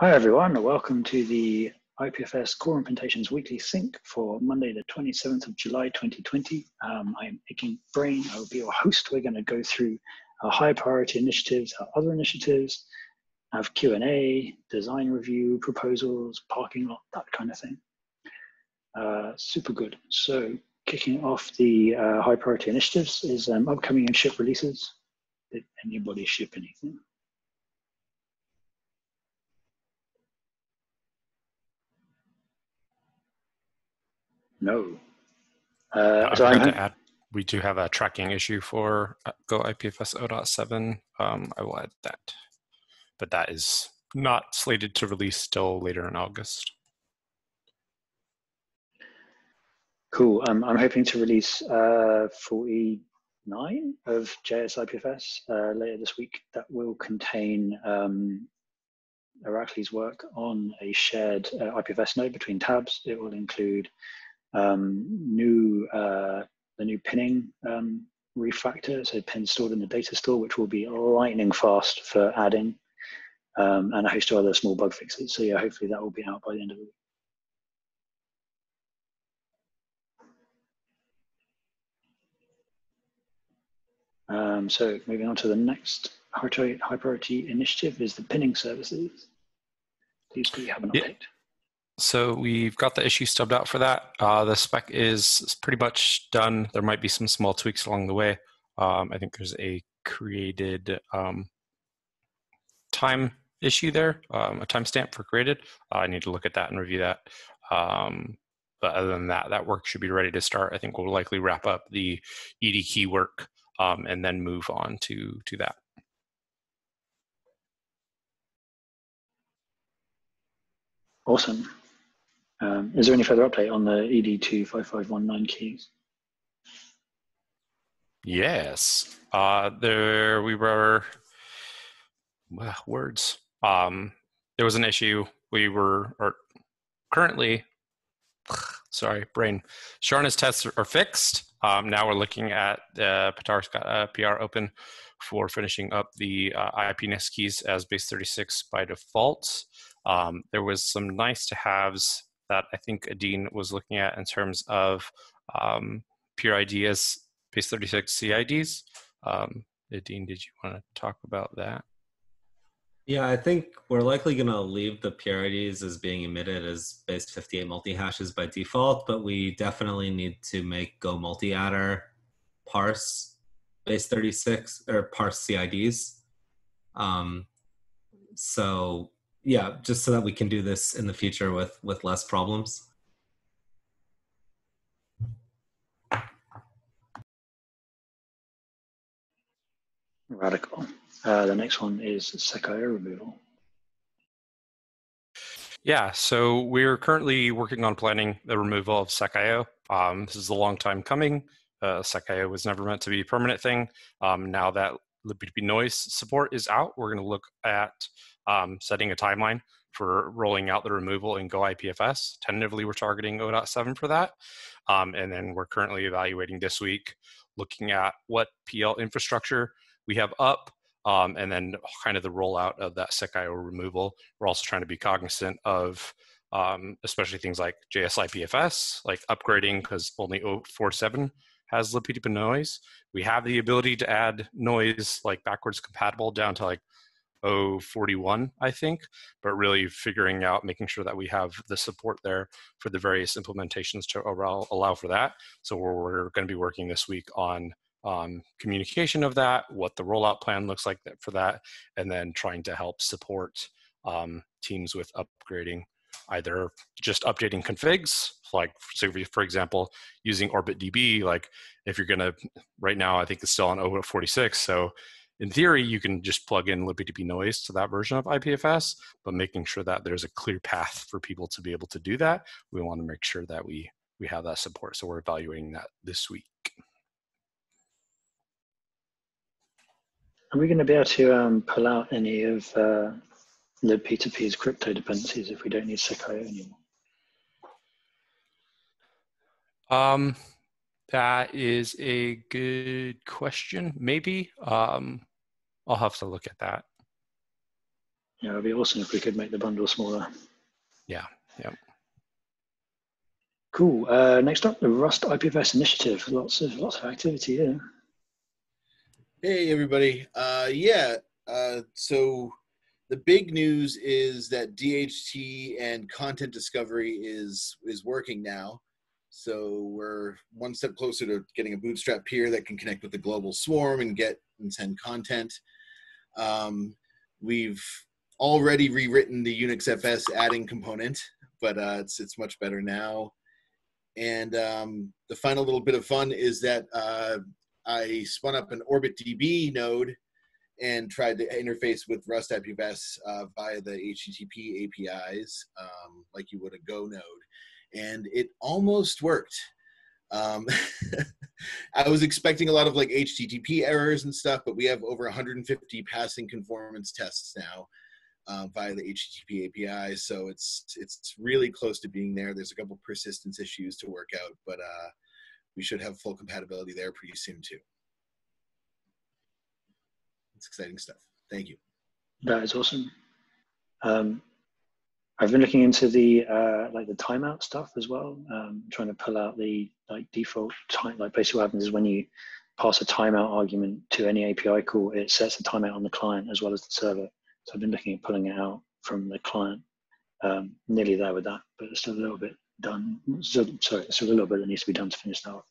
Hi everyone, welcome to the IPFS Core Implementations Weekly Sync for Monday the 27th of July 2020. Um, I'm Iking Brain, I will be your host. We're going to go through our high priority initiatives, our other initiatives, have Q&A, design review, proposals, parking lot, that kind of thing. Uh, super good. So kicking off the uh, high priority initiatives is um, upcoming and ship releases. Did anybody ship anything? No. Uh, so to add, we do have a tracking issue for uh, Go IPFS 0.7. Um, I will add that, but that is not slated to release till later in August. Cool. Um, I'm hoping to release uh, 49 of JS IPFS uh, later this week. That will contain um, work on a shared uh, IPFS node between tabs. It will include um, new uh, the new pinning um, refactor, so pins stored in the data store, which will be lightning fast for adding, um, and a host of other small bug fixes. So yeah, hopefully that will be out by the end of the week. Um, so moving on to the next high priority initiative is the pinning services. Please do you have an update? Yeah. So we've got the issue stubbed out for that. Uh, the spec is pretty much done. There might be some small tweaks along the way. Um, I think there's a created um, time issue there, um, a timestamp for created. Uh, I need to look at that and review that. Um, but other than that, that work should be ready to start. I think we'll likely wrap up the ED key work um, and then move on to to that. Awesome. Um, is there any further update on the ED25519 keys? Yes. Uh, there we were, well, words. Um, there was an issue. We were, or currently, sorry, brain. Sharness tests are fixed. Um, now we're looking at uh, Patar's got a PR open for finishing up the uh, keys as base 36 by default. Um, there was some nice to haves that I think Adin was looking at in terms of um, peer IDs base 36 CIDs. Um, Adin, did you want to talk about that? Yeah, I think we're likely going to leave the peer IDs as being emitted as base 58 multi-hashes by default, but we definitely need to make Go multi-adder parse base 36 or parse CIDs. Um, so yeah, just so that we can do this in the future with with less problems. Radical. Uh, the next one is SecIO removal. Yeah, so we're currently working on planning the removal of SecIO. Um, this is a long time coming. Uh, SecIO was never meant to be a permanent thing. Um, now that libp noise support is out, we're going to look at um, setting a timeline for rolling out the removal in Go IPFS. Tentatively, we're targeting 0.7 for that. Um, and then we're currently evaluating this week, looking at what PL infrastructure we have up, um, and then kind of the rollout of that SecIO removal. We're also trying to be cognizant of um, especially things like JS IPFS, like upgrading because only 047 has libp noise. We have the ability to add noise like backwards compatible down to like 041, I think, but really figuring out, making sure that we have the support there for the various implementations to allow, allow for that. So we're, we're going to be working this week on um, communication of that, what the rollout plan looks like for that, and then trying to help support um, teams with upgrading either just updating configs, like so for example, using OrbitDB, like if you're gonna, right now I think it's still on 046, so in theory, you can just plug in libp noise to that version of IPFS, but making sure that there's a clear path for people to be able to do that, we want to make sure that we we have that support. So we're evaluating that this week. Are we going to be able to um, pull out any of uh, libp2p's crypto dependencies if we don't need SecIO anymore? Um, that is a good question. Maybe. Um, I'll have to look at that. Yeah, it'd be awesome if we could make the bundle smaller. Yeah, yeah. Cool. Uh, next up, the Rust IPFS initiative. Lots of lots of activity here. Hey everybody. Uh, yeah. Uh, so the big news is that DHT and content discovery is is working now. So we're one step closer to getting a bootstrap peer that can connect with the global swarm and get and send content. Um, we've already rewritten the Unix FS adding component, but uh, it's it's much better now. And um, the final little bit of fun is that uh, I spun up an OrbitDB node and tried to interface with Rust IPFS uh, via the HTTP APIs, um, like you would a Go node, and it almost worked. Um, I was expecting a lot of like HTTP errors and stuff, but we have over 150 passing conformance tests now uh, via the HTTP API, so it's it's really close to being there. There's a couple persistence issues to work out, but uh, we should have full compatibility there pretty soon too. It's exciting stuff. Thank you. That is awesome. Um, I've been looking into the uh, like the timeout stuff as well, um, trying to pull out the like default time. Like basically, what happens is when you pass a timeout argument to any API call, it sets a timeout on the client as well as the server. So I've been looking at pulling it out from the client. Um, nearly there with that, but it's still a little bit done. Still, sorry, still a little bit that needs to be done to finish that off.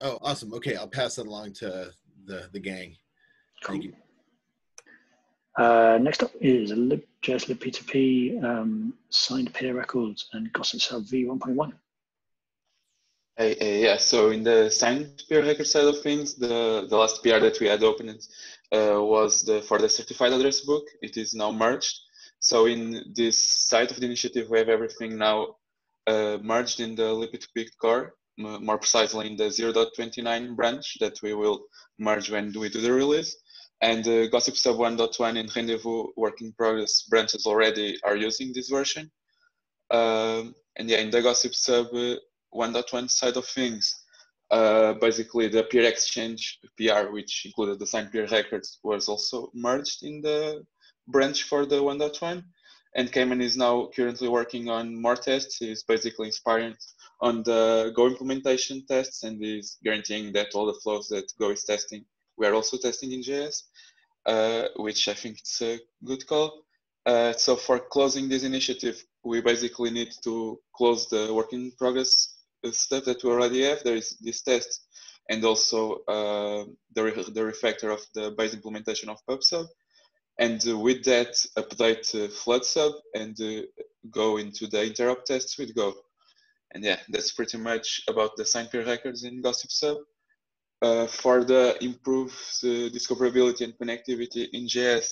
Oh, awesome. Okay, I'll pass that along to the the gang. Cool. Thank you. Uh, next up is libjs libp2p um, signed peer records and gossip sub v1.1. Hey, hey, yeah, so in the signed peer record side of things, the, the last PR that we had opened uh, was the for the certified address book. It is now merged. So in this side of the initiative, we have everything now uh, merged in the libp2p core, more precisely in the 0.29 branch that we will merge when we do the release. And uh, Gossip Sub 1.1 and Rendezvous work in progress branches already are using this version. Um, and yeah, in the Gossip Sub uh, 1.1 side of things, uh, basically the peer exchange PR, which included the signed peer records, was also merged in the branch for the 1.1. And Cayman is now currently working on more tests. He's basically inspired on the Go implementation tests and is guaranteeing that all the flows that Go is testing, we are also testing in JS uh, which I think it's a good call. Uh, so for closing this initiative, we basically need to close the work in progress step that we already have. There is this test and also uh, the, the refactor of the base implementation of PubSub. And with that, update uh, FloodSub and uh, go into the interop tests with Go. And yeah, that's pretty much about the sign peer records in Gossip Sub. Uh, for the improved discoverability and connectivity in JS.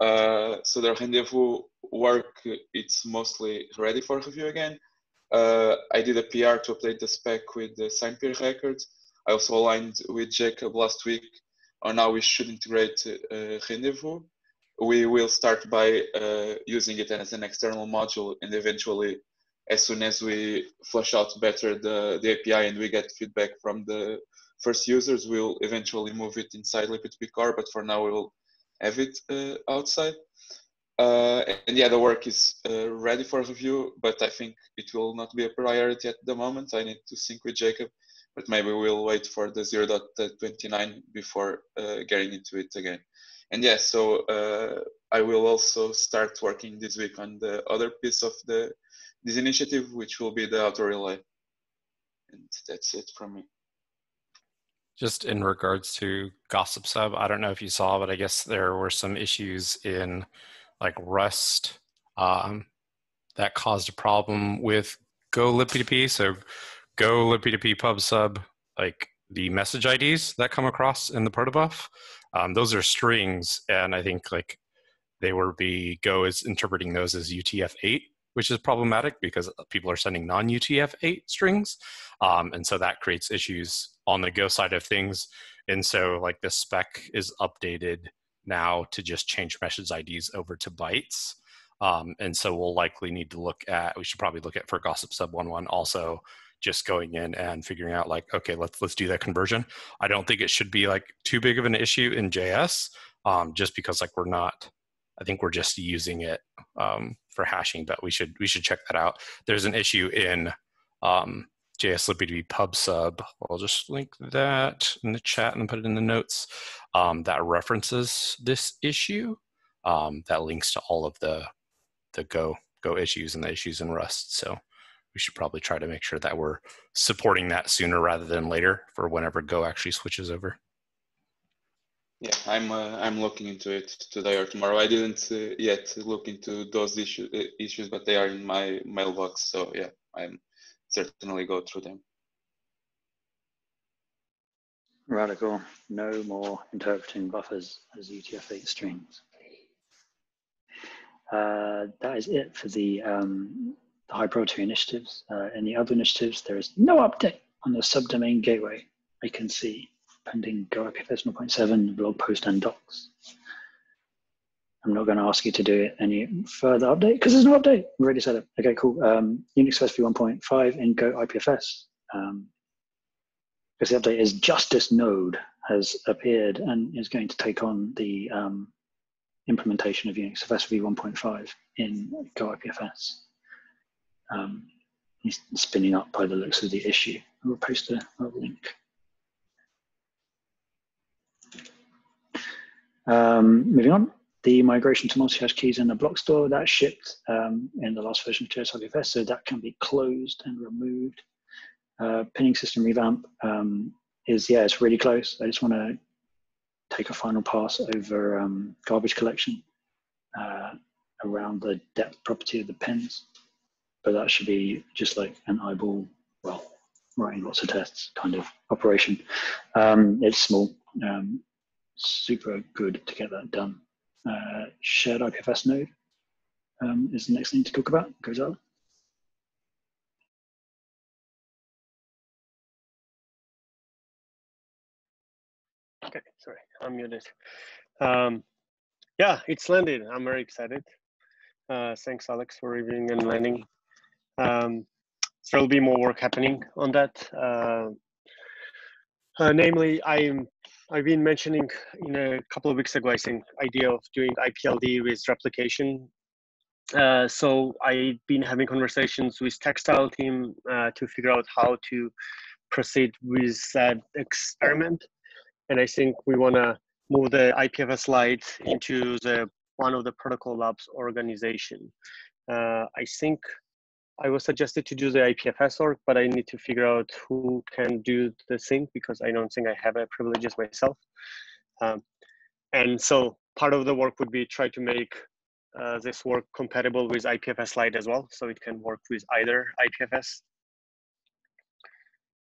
Uh, so the rendezvous work, it's mostly ready for review again. Uh, I did a PR to update the spec with the signed peer records. I also aligned with Jacob last week on how we should integrate uh, rendezvous. We will start by uh, using it as an external module and eventually as soon as we flush out better the, the API and we get feedback from the first users will eventually move it inside libp2p core, but for now we will have it uh, outside. Uh, and yeah, the work is uh, ready for review, but I think it will not be a priority at the moment. I need to sync with Jacob, but maybe we'll wait for the 0.29 before uh, getting into it again. And yeah, so uh, I will also start working this week on the other piece of the this initiative, which will be the auto relay. And that's it from me just in regards to gossip sub i don't know if you saw but i guess there were some issues in like rust um, that caused a problem with go libp2p so go libp2p pub sub like the message ids that come across in the protobuf um, those are strings and i think like they were be go is interpreting those as utf-8 which is problematic because people are sending non-UTF-8 strings, um, and so that creates issues on the Go side of things. And so, like the spec is updated now to just change message IDs over to bytes. Um, and so we'll likely need to look at. We should probably look at for Gossip Sub One One also just going in and figuring out like okay let's let's do that conversion i don't think it should be like too big of an issue in js um, just because like we're not I think we're just using it um, for hashing, but we should we should check that out. There's an issue in um, pub sub. I'll just link that in the chat and put it in the notes. Um, that references this issue. Um, that links to all of the the Go Go issues and the issues in Rust. So we should probably try to make sure that we're supporting that sooner rather than later for whenever Go actually switches over. Yeah, I'm uh, I'm looking into it today or tomorrow. I didn't uh, yet look into those issue, uh, issues, but they are in my mailbox. So yeah, I'm certainly go through them. Radical. No more interpreting buffers as UTF-8 strings. Uh, that is it for the, um, the Hyperotary initiatives. Uh, the other initiatives, there is no update on the subdomain gateway. I can see pending Go IPFS 0.7 blog post and docs. I'm not going to ask you to do any further update because there's no update. We already said it. Okay, cool. Um, Unix v 1.5 in Go IPFS. Um, because the update is Justice Node has appeared and is going to take on the um, implementation of Unix v 1.5 in Go IPFS. Um, he's spinning up by the looks of the issue. I will post a, a link. Um, moving on, the migration to multi-hash keys in the block store that shipped um, in the last version of JSIPFS, so that can be closed and removed. Uh, pinning system revamp um, is yeah, it's really close. I just want to take a final pass over um, garbage collection uh, around the depth property of the pins, but that should be just like an eyeball, well, writing lots of tests kind of operation. Um, it's small. Um, super good to get that done. Uh, shared IPFS node um, is the next thing to talk about. Gozala. Okay, sorry, I'm muted. Um, yeah, it's landed. I'm very excited. Uh, thanks, Alex, for reviewing and landing. Um, there will be more work happening on that. Uh, uh, namely, I'm I've been mentioning in a couple of weeks ago, I think, idea of doing IPLD with replication. Uh, so I've been having conversations with textile team uh, to figure out how to proceed with that experiment. And I think we want to move the IPFS Lite into the one of the protocol labs organization. Uh, I think I was suggested to do the IPFS org, but I need to figure out who can do the thing because I don't think I have a privileges myself. Um, and so part of the work would be try to make uh, this work compatible with IPFS Lite as well, so it can work with either IPFS.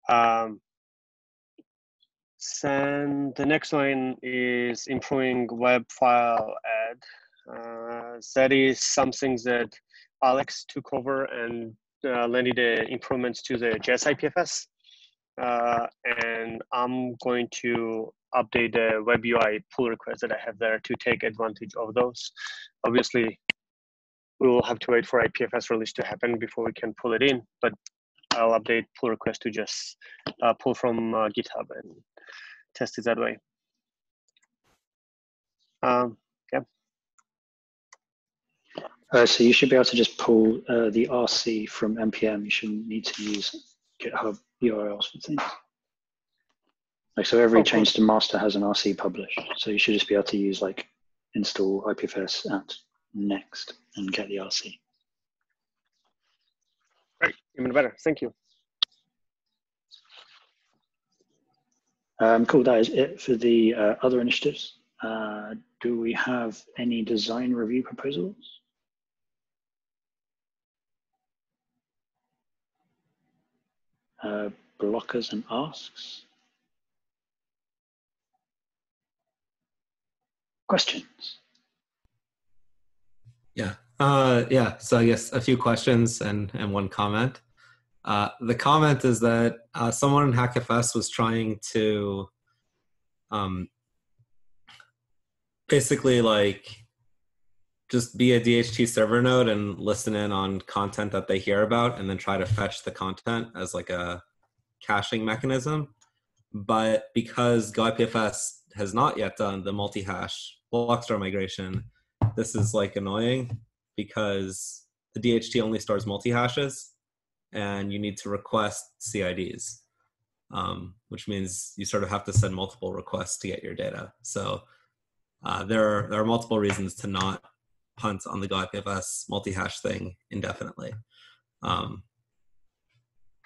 Um, then the next one is improving web file add. Uh, that is something that Alex took over and uh, landed the improvements to the JS IPFS. Uh, and I'm going to update the web UI pull requests that I have there to take advantage of those. Obviously, we will have to wait for IPFS release to happen before we can pull it in, but I'll update pull request to just uh, pull from uh, GitHub and test it that way. Um, uh, so you should be able to just pull uh, the RC from npm. You shouldn't need to use GitHub URLs for things. Like so, every oh, change to master has an RC published. So you should just be able to use like install IPFS at next and get the RC. Great, even better. Thank you. Um, cool. That is it for the uh, other initiatives. Uh, do we have any design review proposals? Uh, blockers and asks. Questions? Yeah, uh, yeah. So I guess a few questions and and one comment. Uh, the comment is that uh, someone in HackFS was trying to um, basically like just be a DHT server node and listen in on content that they hear about and then try to fetch the content as like a caching mechanism. But because GoIPFS has not yet done the multi-hash block store migration, this is like annoying because the DHT only stores multi-hashes and you need to request CIDs, um, which means you sort of have to send multiple requests to get your data. So uh, there, are, there are multiple reasons to not punt on the GoIPFS multi-hash thing indefinitely. Um,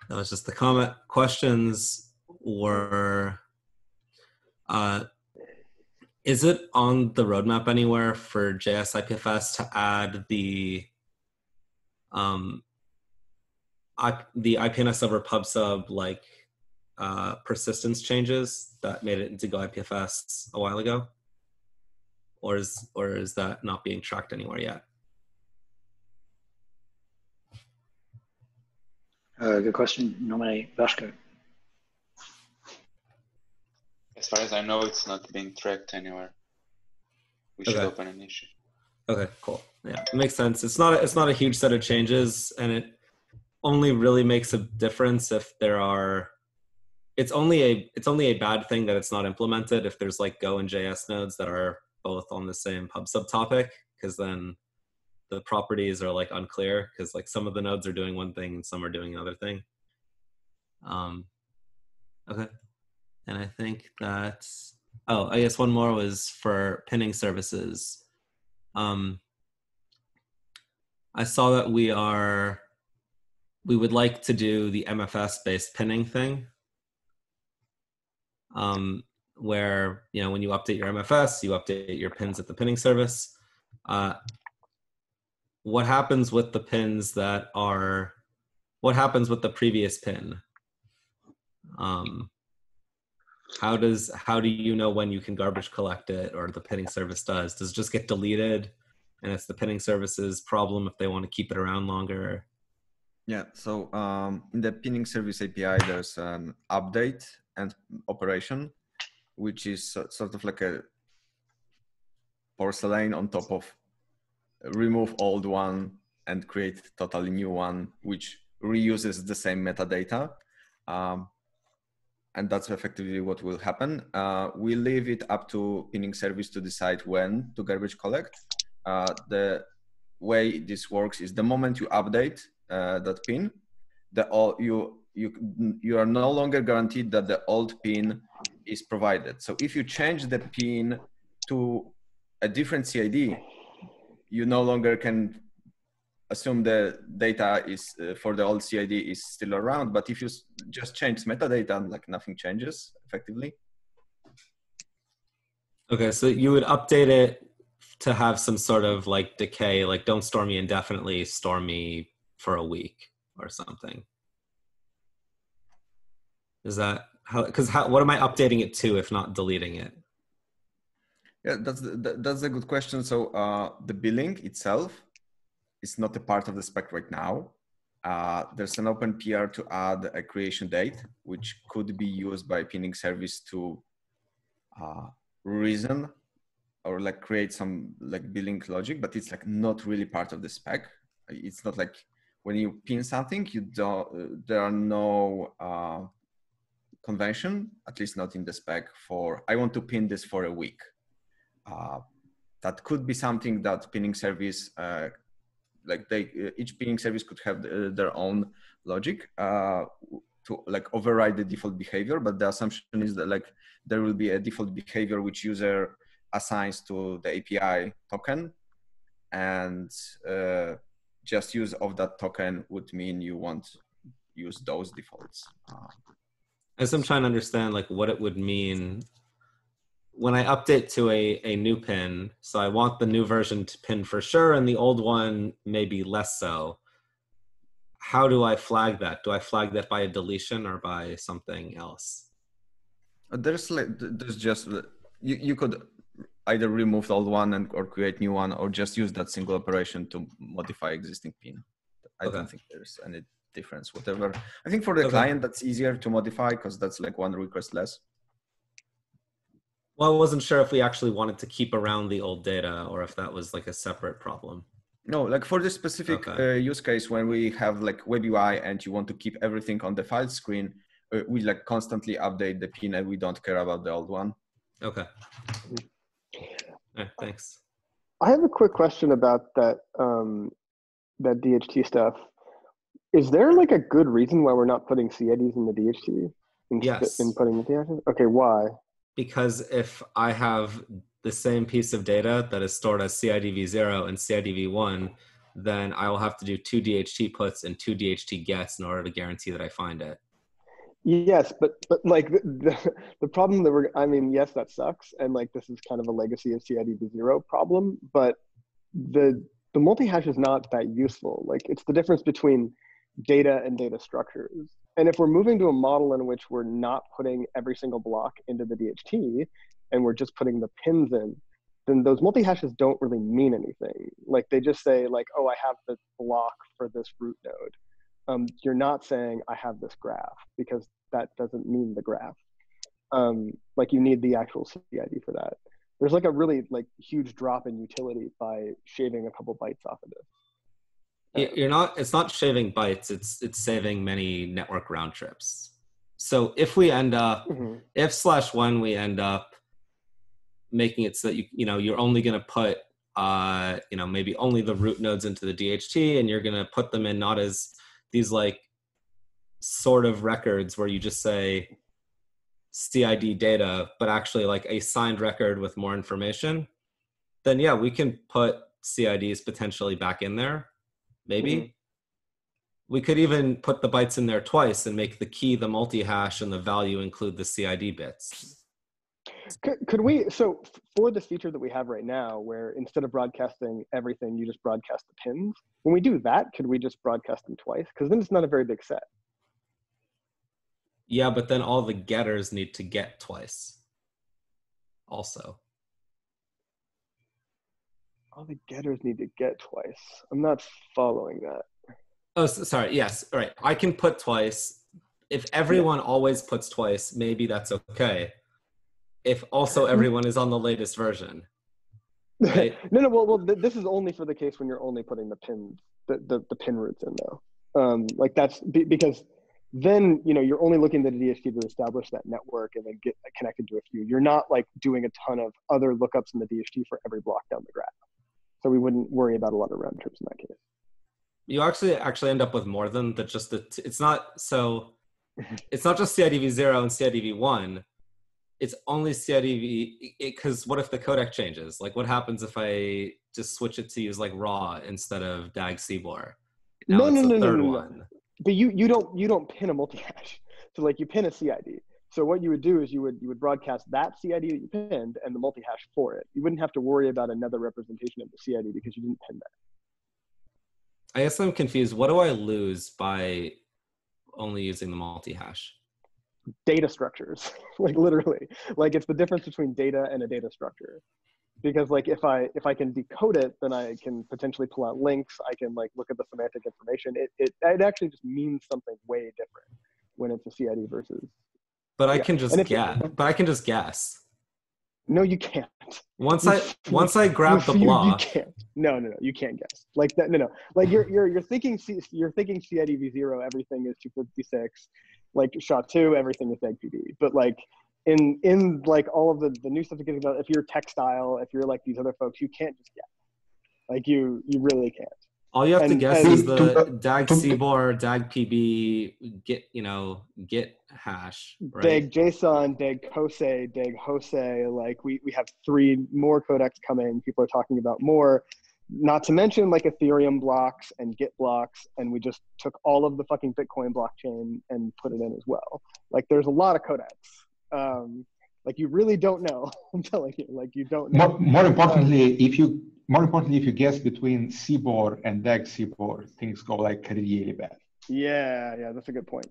that was just the comment. Questions were, uh, is it on the roadmap anywhere for JS IPFS to add the um, I, the IPNS over PubSub like uh, persistence changes that made it into Go IPFS a while ago? Or is, or is that not being tracked anywhere yet? Uh, good question. Nominate Vasco. As far as I know, it's not being tracked anywhere. We should Okay. open an issue. Okay, cool. Yeah, it makes sense. It's not a, it's not a huge set of changes, and it only really makes a difference if there are. It's only a it's only a bad thing that it's not implemented if there's like Go and JS nodes that are both on the same pub subtopic, because then the properties are like unclear because like some of the nodes are doing one thing and some are doing another thing. Um, okay, and I think that's. Oh, I guess one more was for pinning services. Um, I saw that we are, we would like to do the MFS based pinning thing. Um, where, you know, when you update your MFS, you update your pins at the pinning service. Uh, what happens with the pins that are, what happens with the previous pin? Um, how does how do you know when you can garbage collect it or the pinning service does does it just get deleted and it's the pinning service's problem if they want to keep it around longer Yeah, so um, in the pinning service API, there's an update and operation, which is sort of like a porcelain on top of remove old one and create totally new one, which reuses the same metadata. Um, and that's effectively what will happen. Uh, we leave it up to pinning service to decide when to garbage collect. Uh, the way this works is the moment you update uh, that pin, the all you you you are no longer guaranteed that the old pin is provided. So if you change the pin to a different CID, you no longer can assume the data is uh, for the old CID is still around. But if you just change metadata, like nothing changes effectively. okay so you would update it to have some sort of like decay like don't store me indefinitely store me for a week or something is that how because how what am i updating it to if not deleting it Yeah, that's that's a good question. So uh, the billing itself is not a part of the spec right now. Uh, there's an open PR to add a creation date, which could be used by pinning service to uh, reason or like create some like billing logic, but it's like not really part of the spec. It's not like when you pin something, you don't. Uh, there are no uh, convention, at least not in the spec. For I want to pin this for a week uh, that could be something that pinning service uh, like they uh, each pinning service could have the, their own logic uh, to like override the default behavior but the assumption is that like there will be a default behavior which user assigns to the api token and uh, just use of that token would mean you won't use those defaults uh, as i'm trying to understand like what it would mean when I update to a, a new pin, so I want the new version to pin for sure, and the old one maybe less so. How do I flag that? Do I flag that by a deletion or by something else? Uh, there's like there's just uh, you, you could either remove the old one and or create new one or just use that single operation to modify existing pin i Okay. don't think there's any difference whatever i think for the Okay. client that's easier to modify because that's like one request less Well, I wasn't sure if we actually wanted to keep around the old data or if that was like a separate problem. no like for this specific Okay. uh, use case when we have like web ui and you want to keep everything on the file screen uh, we like constantly update the pin and we don't care about the old one Okay. All right, thanks. I have a quick question about that um, that DHT stuff. Is there like a good reason why we're not putting CIDs in the DHT? Instead, Yes. In putting the DHT? Okay, why? Because if I have the same piece of data that is stored as CIDV0 and CIDV1, then I will have to do two DHT puts and two DHT gets in order to guarantee that I find it. Yes, but but like the, the, the problem that we're I mean, yes, that sucks, and like this is kind of a legacy of CIDV0 problem, but the the multi-hash is not that useful. Like it's the difference between data and data structures. And if we're moving to a model in which we're not putting every single block into the DHT and we're just putting the pins in, then those multi-hashes don't really mean anything. Like they just say like, oh, I have the block for this root node um, you're not saying I have this graph because that doesn't mean the graph. Um, like you need the actual CID for that. There's like a really like huge drop in utility by shaving a couple bytes off of this. You're not. It's not shaving bytes. It's it's saving many network round trips. So if we end up, Mhm. if slash when we end up making it so that you you know you're only going to put uh you know maybe only the root nodes into the DHT and you're going to put them in not as these like sort of records where you just say CID data, but actually like a signed record with more information, then yeah, we can put CIDs potentially back in there. Maybe. Mhm. We could even put the bytes in there twice and make the key the multi hash and the value include the CID bits. Could, could we, so for the feature that we have right now, where instead of broadcasting everything, you just broadcast the pins, when we do that, could we just broadcast them twice? Because then it's not a very big set. Yeah, but then all the getters need to get twice. Also. All the getters need to get twice. I'm not following that. Oh, s- sorry. Yes. All right. I can put twice. If everyone always puts twice, maybe that's okay. If also everyone is on the latest version. Right. no, no. Well, well, th- this is only for the case when you're only putting the pins, the the, the pin roots in though. Um, like that's be- because then you know you're only looking at the DHT to establish that network and then get connected to a few. You're not like doing a ton of other lookups in the DHT for every block down the graph. So we wouldn't worry about a lot of round trips in that case. You actually actually end up with more than the just the. T- it's not so. It's not just CIDV zero and CIDV one. It's only CIDV because what if the codec changes? Like, what happens if I just switch it to use like raw instead of DAG CBOR? Now No, no, no, no, no, no. one. But you you don't you don't pin a multi-hash. So like you pin a CID. So what you would do is you would you would broadcast that CID that you pinned and the multi-hash for it. You wouldn't have to worry about another representation of the CID because you didn't pin that. I guess I'm confused. What do I lose by only using the multi-hash? Data structures, like literally, like it's the difference between data and a data structure. Because like if I if I can decode it, then I can potentially pull out links. I can like look at the semantic information. It it it actually just means something way different when it's a CID versus. But I Yeah, can just guess. But I can just guess. No, you can't. Once You- I once I grab the you, you block, can't. No, no, no. You can't guess like that. No, no. Like you're you're you're thinking C, you're thinking CIDV zero. Everything is 256. Like SHA two, everything is EGPD. But like in in like all of the the new stuff that getting about, if you're textile, if you're like these other folks, you can't just guess. Like you you really can't. All you have to guess is the To- DAG CBOR, DAG PB, Git, you know, Git hash, right? Dag JSON, Dag COSE, Dag Jose. Like we we have three more codecs coming. People are talking about more. Not to mention like Ethereum blocks and Git blocks, and we just took all of the fucking Bitcoin blockchain and put it in as well. Like there's a lot of codecs. Um, like you really don't know. I'm telling you, like you don't know. More, more importantly, if you more importantly, if you guess between CBOR and DAG CBOR, things go like really bad. Yeah, yeah, that's a good point.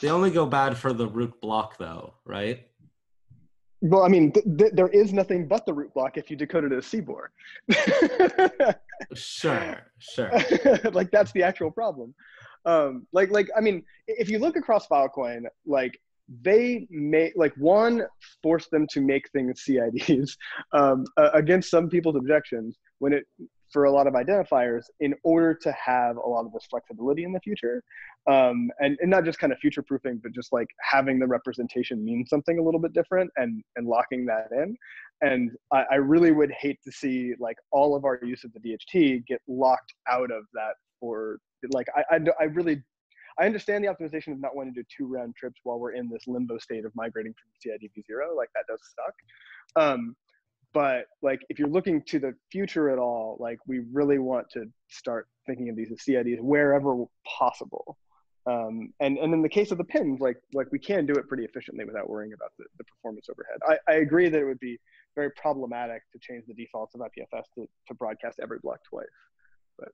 They only go bad for the root block, though, right? Well, I mean, th- th- there is nothing but the root block if you decode it as CBOR. Sure, sure. like that's the actual problem. Um, like, like I mean, if you look across Filecoin, like they may like one forced them to make things CIDs um, uh, against some people's objections when it for a lot of identifiers in order to have a lot of this flexibility in the future. Um, and, and not just kind of future proofing, but just like having the representation mean something a little bit different and, and locking that in. And I, I really would hate to see like all of our use of the DHT get locked out of that for like, I, I, I really I understand the optimization of not wanting to do two round trips while we're in this limbo state of migrating from CIDV zero. Like that does suck. Um, but like if you're looking to the future at all like we really want to start thinking of these as cids wherever possible um, and and in the case of the pins like like we can do it pretty efficiently without worrying about the, the performance overhead I, I agree that it would be very problematic to change the defaults of ipfs to, to broadcast every block twice but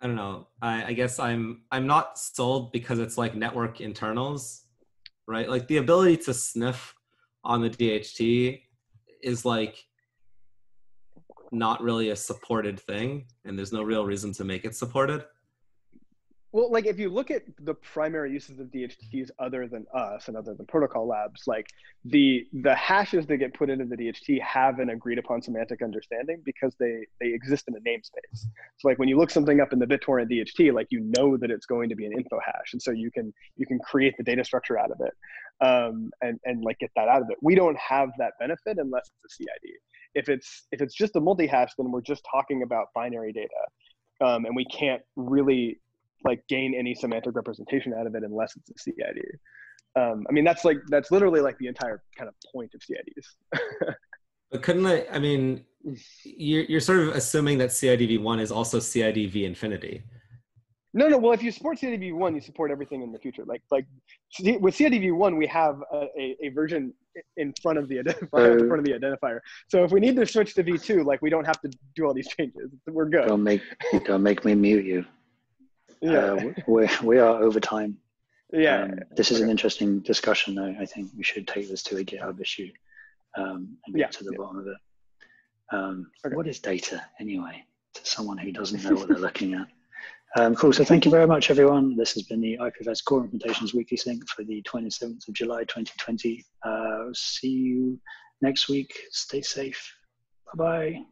i don't know. I, I guess i'm i'm not sold because it's like network internals right? Like the ability to sniff on the dht is like not really a supported thing and there's no real reason to make it supported well like if you look at the primary uses of dhts other than us and other than protocol labs like the the hashes that get put into the dht have an agreed upon semantic understanding because they they exist in a namespace so like when you look something up in the bittorrent dht like you know that it's going to be an info hash and so you can you can create the data structure out of it um, and and like get that out of it. We don't have that benefit unless it's a CID. If it's if it's just a multi-hash, then we're just talking about binary data, um, and we can't really like gain any semantic representation out of it unless it's a CID. Um, I mean, that's like that's literally like the entire kind of point of CIDs. but couldn't I? I mean, you're you're sort of assuming that CIDV one is also CIDV infinity. No, no. Well, if you support CIDV one, you support everything in the future. Like, like with CIDV one, we have a, a, a, version in front of the identifier, in front of the identifier. So if we need to switch to V two, like, we don't have to do all these changes. We're good. Don't make don't make me mute you. Yeah, uh, we we are over time. Yeah, um, this is an interesting discussion. Though I think we should take this to a GitHub issue um, and get yeah, to the yeah. bottom of it. Um, okay. What is data anyway? To someone who doesn't know what they're looking at. Um, cool. So thank you very much, everyone. This has been the IPFS Core Implementations Weekly Sync for the 27th of July 2020. Uh, see you next week. Stay safe. Bye bye.